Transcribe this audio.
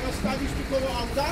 rozstawisz tu koło auta?